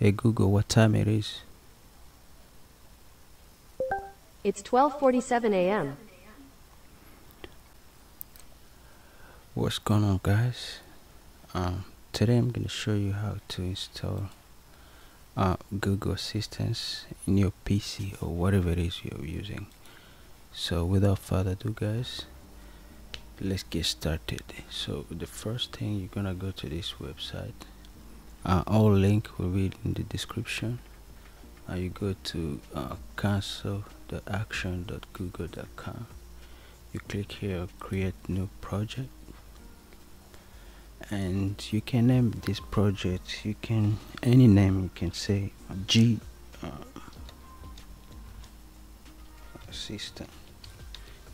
Hey Google, what time it is? It's 12:47 a.m. What's going on, guys? Um, today I'm gonna show you how to install uh, Google Assistant in your PC or whatever it is you're using. So without further ado, guys, let's get started. So the first thing you're gonna go to this website. Uh, all link will be in the description. Uh, you go to uh, console.action.google.com. You click here, create new project and you can name this project you can any name you can say G uh, system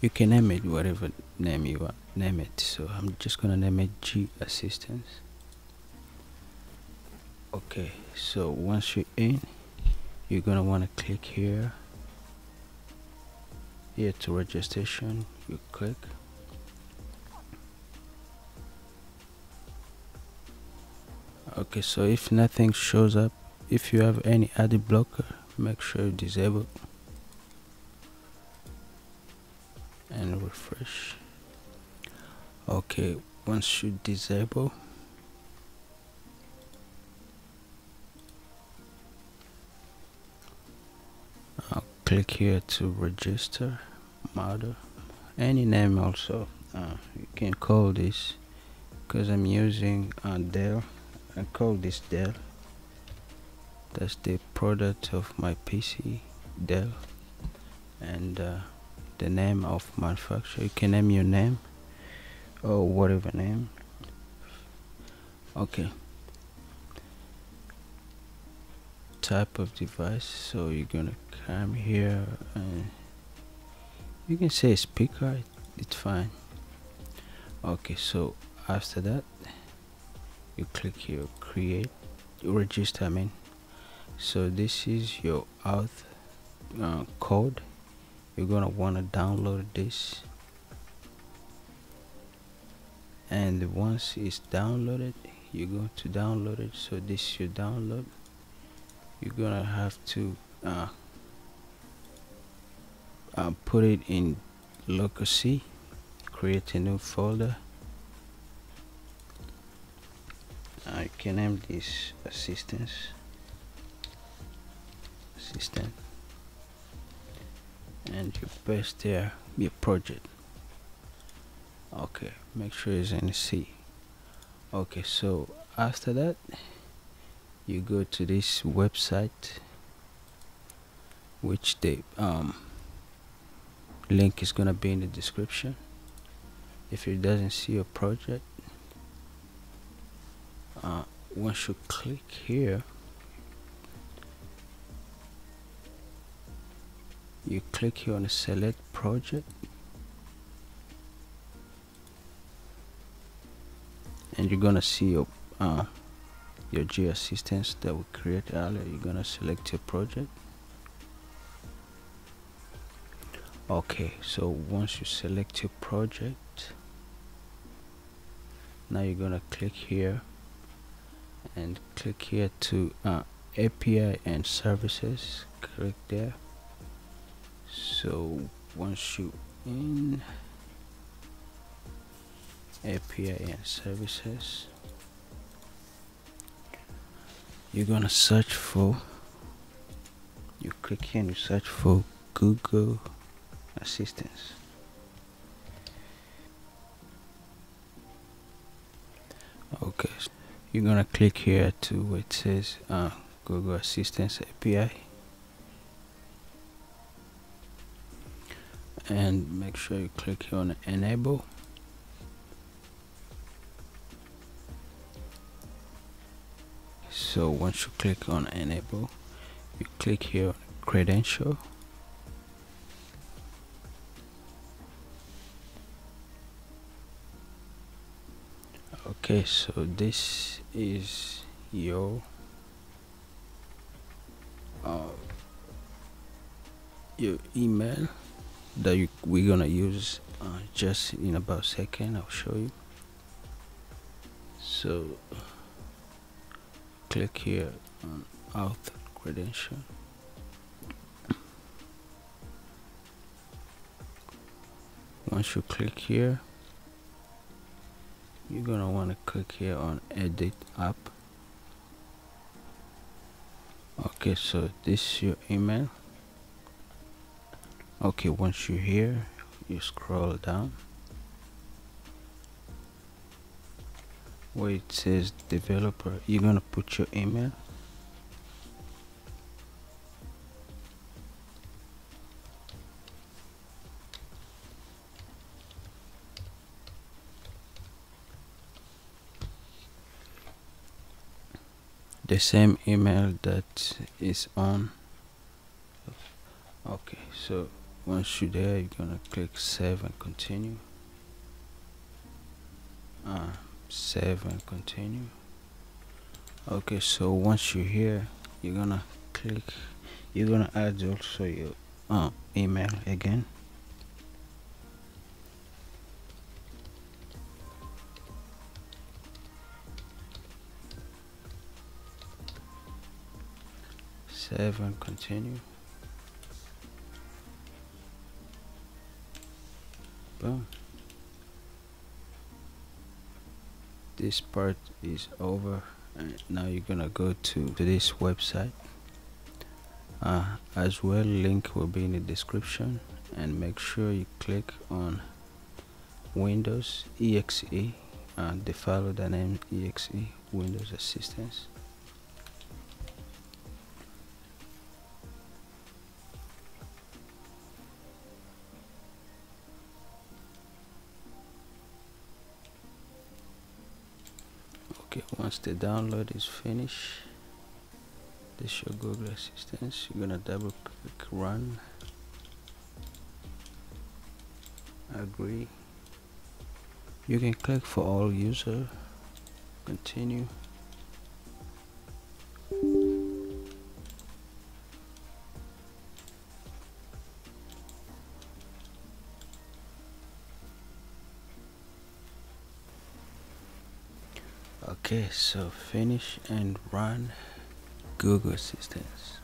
you can name it whatever name you want name it so I'm just gonna name it G assistance okay so once you're in you're gonna want to click here. Here to registration you click. Okay so if nothing shows up if you have any ad blocker make sure you disable and refresh. Okay once you disable I'll click here to register model any name also. Uh, you can call this because I'm using uh, Dell. I call this Dell. That's the product of my PC Dell. And uh, the name of manufacturer you can name your name or whatever name. Okay type of device so you're gonna come here and you can say speaker it's fine. Okay so after that you click here create register I mean. So this is your auth uh, code. You're gonna want to download this. And once it's downloaded you're going to download it. So this you download you're gonna have to uh, uh, put it in local C create a new folder. I can name this assistance. Assistant. And you paste there your project. Okay make sure it's in C. Okay so after that you go to this website which the um, link is gonna be in the description. If it doesn't see your project uh, once you click here you click here on select project. And you're gonna see your uh, your G assistance that we created earlier you're gonna select your project? Okay so once you select your project now you're gonna click here and click here to uh, API and services click there. So once you in API and services you're gonna search for you click here and you search for Google Assistance. Okay you're gonna click here to where it says uh, Google Assistance API and make sure you click here on enable so once you click on enable you click here credential. Okay so this is your uh, your email that you, we're gonna use uh, just in about a second I'll show you. So click here on auth credential. Once you click here you're gonna want to click here on edit app. Okay so this is your email. Okay once you're here you scroll down where it says developer you're gonna put your email? The same email that is on. Okay so once you're there you're gonna click save and continue. Uh, save and continue. Okay so once you're here you're gonna click you're gonna add also your uh, email again. Save and continue. Boom this part is over. And now you're gonna go to, to this website. Uh, as well link will be in the description. And make sure you click on Windows exe and they follow the name exe Windows Assistance okay once the download is finished this your google assistant you're gonna double click run. Agree. You can click for all user. Continue okay so finish and run google assistance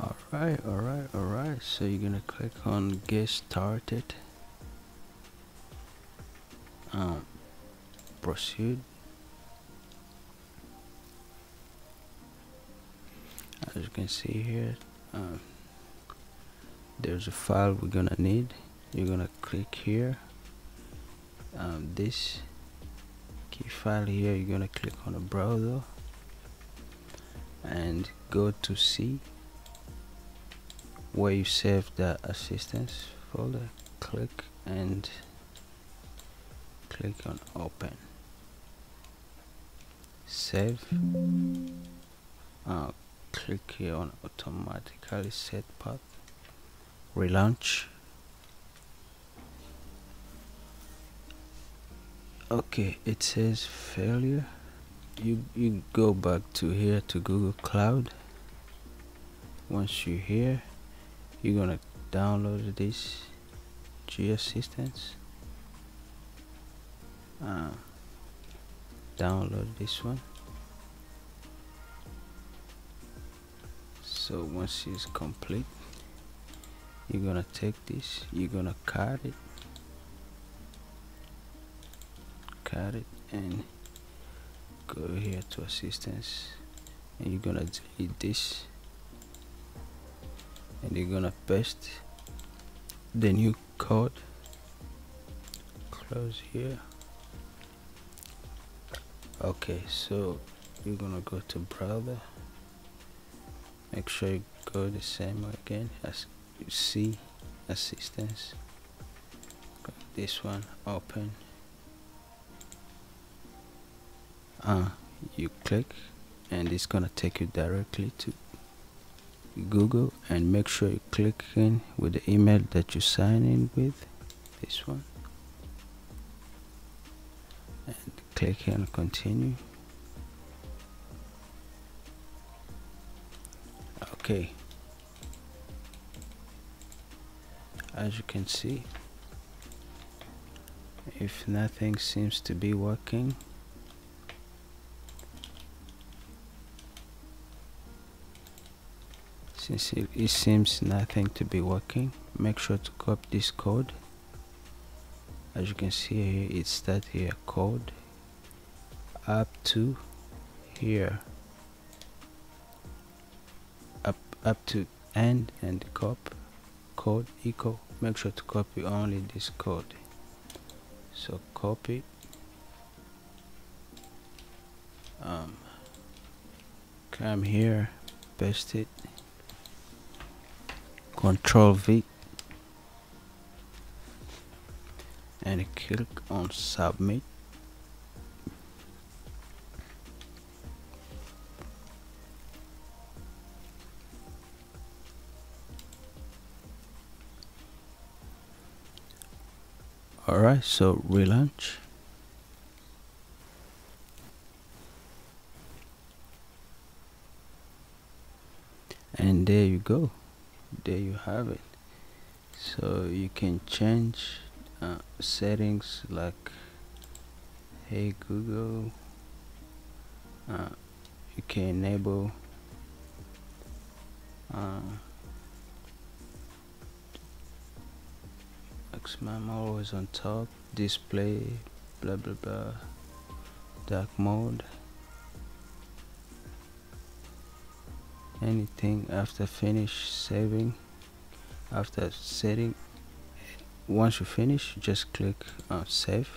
all right all right all right so you're gonna click on get started. Um, proceed as you can see here um, there's a file we're gonna need. You're gonna click here. Um, this key file here you're gonna click on the browser and go to C where you save the assistance folder. Click and click on open. Save. Uh, click here on automatically set path relaunch. Okay it says failure. You you go back to here to Google Cloud. Once you're here you're gonna download this G Assistance. Uh, download this one so once it's complete you're gonna take this you're gonna cut it cut it and go here to assistance. And you're gonna delete this. And you're gonna paste the new code. Close here. Okay so you're gonna go to browser make sure you go the same way again as you see assistance. Got this one open. Uh, you click and it's gonna take you directly to Google and make sure you click in with the email that you sign in with this one. And click on continue okay. As you can see if nothing seems to be working since it, it seems nothing to be working make sure to copy this code. As you can see here it starts here code up to here up to end and cop code echo make sure to copy only this code. So copy um, come here paste it control V and click on submit alright so relaunch and there you go. There you have it. So you can change uh, settings like hey Google uh, you can enable uh, maximum always on top. Display blah blah blah. Dark mode. Anything after finish saving after setting. Once you finish just click uh, save.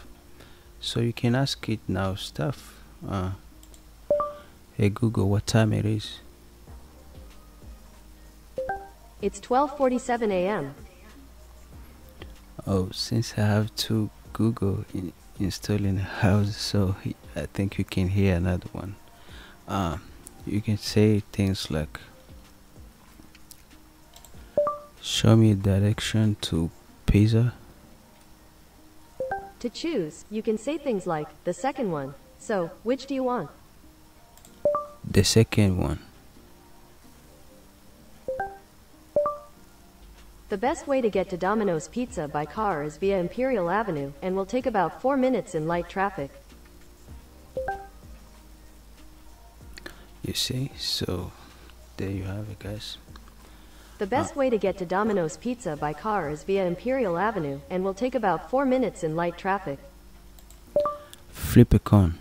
So you can ask it now stuff. Uh, hey Google what time it is? It's 12:47 a.m. oh since I have two Google in, installed in the house so he, I think you can hear another one uh, you can say things like show me direction to pizza To choose, you can say things like, the second one. So, which do you want? the second one The best way to get to Domino's Pizza by car is via Imperial Avenue and will take about 4 minutes in light traffic. you see? So there you have it guys. The best ah. way to get to Domino's Pizza by car is via Imperial Avenue and will take about 4 minutes in light traffic. flip a coin.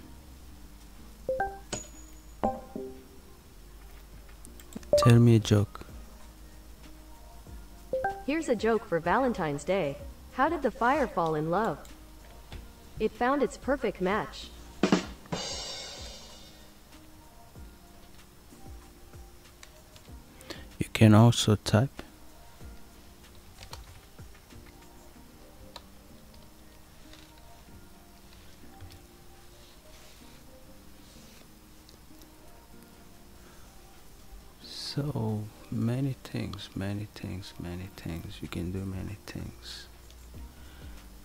Tell me a joke Here's a joke for Valentine's Day. How did the fire fall in love? It found its perfect match. you can also type so many things many things many things. You can do many things.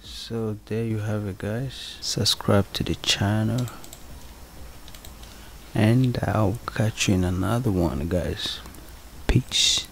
So there you have it guys. Subscribe to the channel. And i'll catch you in another one guys. Peace